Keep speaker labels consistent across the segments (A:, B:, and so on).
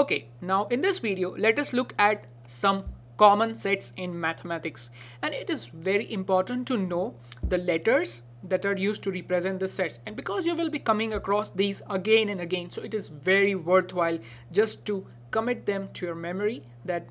A: Okay, now in this video, let us look at some common sets in mathematics. And it is very important to know the letters that are used to represent the sets. And because you will be coming across these again and again, so it is very worthwhile just to commit them to your memory that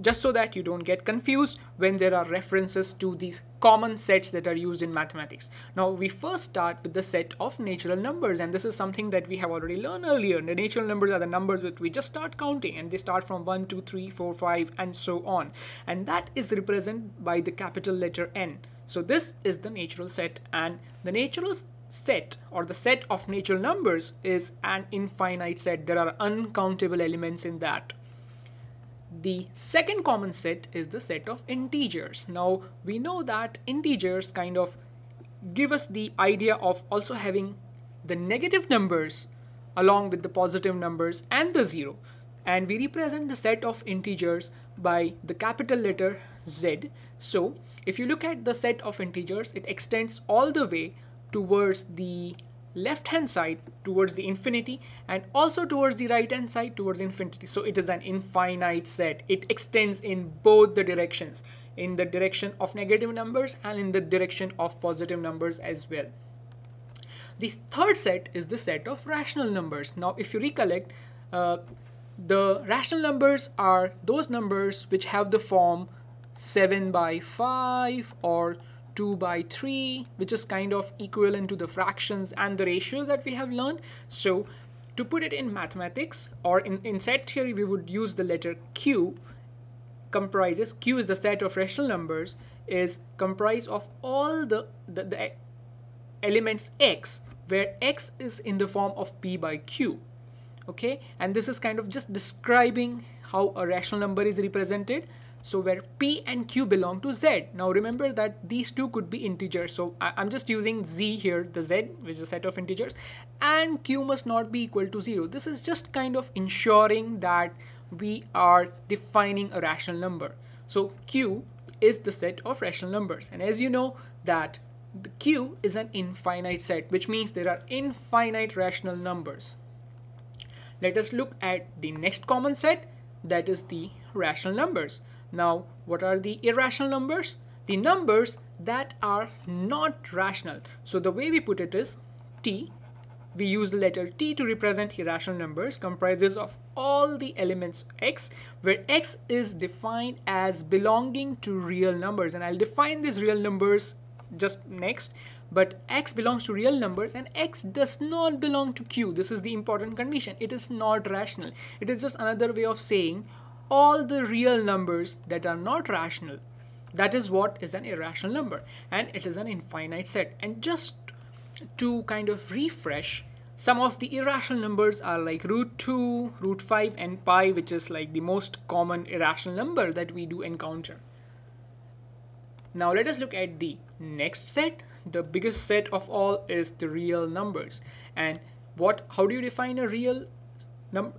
A: just so that you don't get confused when there are references to these common sets that are used in mathematics. Now we first start with the set of natural numbers and this is something that we have already learned earlier. The natural numbers are the numbers that we just start counting and they start from 1, 2, 3, 4, 5 and so on. And that is represented by the capital letter N. So this is the natural set and the natural set or the set of natural numbers is an infinite set. There are uncountable elements in that. The second common set is the set of integers. Now we know that integers kind of give us the idea of also having the negative numbers along with the positive numbers and the zero. And we represent the set of integers by the capital letter Z. So if you look at the set of integers, it extends all the way towards the left hand side towards the infinity and also towards the right hand side towards infinity. So it is an infinite set. It extends in both the directions in the direction of negative numbers and in the direction of positive numbers as well. The third set is the set of rational numbers. Now if you recollect uh, the rational numbers are those numbers which have the form 7 by 5 or 2 by 3 which is kind of equivalent to the fractions and the ratios that we have learned. So to put it in mathematics or in, in set theory we would use the letter q comprises q is the set of rational numbers is comprised of all the, the, the elements x where x is in the form of p by q okay? And this is kind of just describing how a rational number is represented so where P and Q belong to Z. Now remember that these two could be integers. So I am just using Z here, the Z, which is a set of integers, and Q must not be equal to zero. This is just kind of ensuring that we are defining a rational number. So Q is the set of rational numbers. And as you know that the Q is an infinite set, which means there are infinite rational numbers. Let us look at the next common set, that is the rational numbers. Now, what are the irrational numbers? The numbers that are not rational. So the way we put it is t, we use the letter t to represent irrational numbers comprises of all the elements x where x is defined as belonging to real numbers and I'll define these real numbers just next but x belongs to real numbers and x does not belong to q this is the important condition it is not rational it is just another way of saying all the real numbers that are not rational. That is what is an irrational number and it is an infinite set. And just to kind of refresh, some of the irrational numbers are like root 2, root 5 and pi which is like the most common irrational number that we do encounter. Now let us look at the next set. The biggest set of all is the real numbers. And what? how do you define a real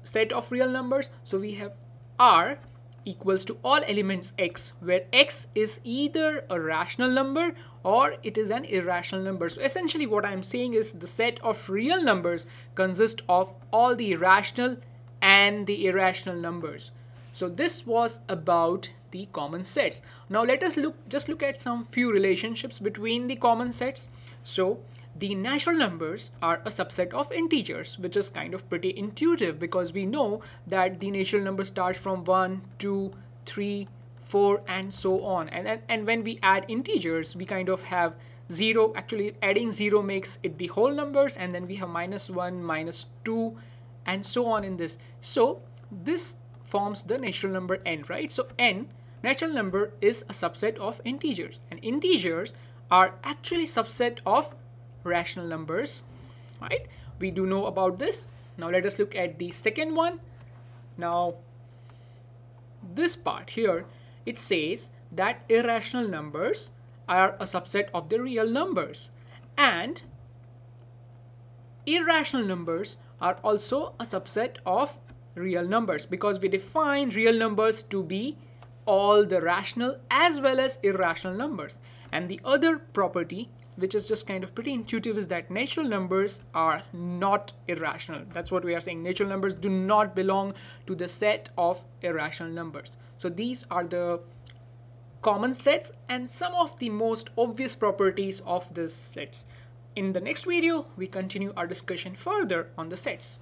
A: set of real numbers? So we have R equals to all elements x where x is either a rational number or it is an irrational number. So essentially what I'm saying is the set of real numbers consists of all the rational and the irrational numbers. So this was about the common sets. Now let us look just look at some few relationships between the common sets. So the natural numbers are a subset of integers, which is kind of pretty intuitive because we know that the natural number starts from 1, 2, 3, 4 and so on. And, and, and when we add integers, we kind of have 0. Actually, adding 0 makes it the whole numbers and then we have minus 1, minus 2 and so on in this. So this forms the natural number n, right? So n, natural number is a subset of integers and integers are actually subset of rational numbers right? We do know about this. Now let us look at the second one. Now this part here it says that irrational numbers are a subset of the real numbers. And irrational numbers are also a subset of real numbers because we define real numbers to be all the rational as well as irrational numbers. And the other property which is just kind of pretty intuitive, is that natural numbers are not irrational. That's what we are saying. Natural numbers do not belong to the set of irrational numbers. So these are the common sets and some of the most obvious properties of these sets. In the next video, we continue our discussion further on the sets.